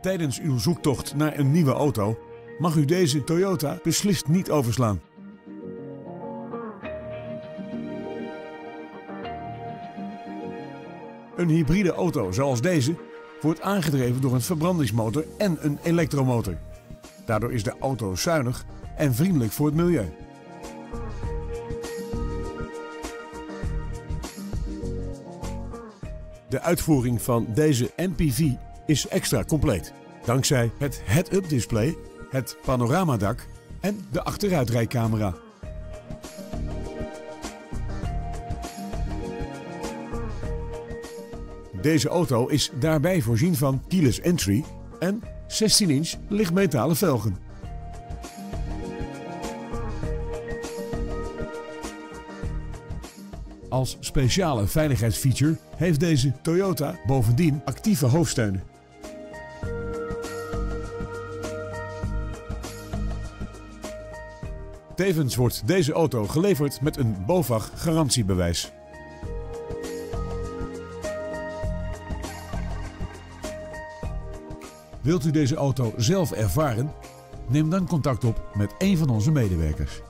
Tijdens uw zoektocht naar een nieuwe auto mag u deze Toyota beslist niet overslaan. Een hybride auto zoals deze wordt aangedreven door een verbrandingsmotor en een elektromotor. Daardoor is de auto zuinig en vriendelijk voor het milieu. De uitvoering van deze MPV is extra compleet. Dankzij het head-up display, het panoramadak en de achteruitrijcamera. Deze auto is daarbij voorzien van keyless entry en 16-inch lichtmetalen velgen. Als speciale veiligheidsfeature heeft deze Toyota bovendien actieve hoofdsteunen. Tevens wordt deze auto geleverd met een BOVAG garantiebewijs. Wilt u deze auto zelf ervaren? Neem dan contact op met een van onze medewerkers.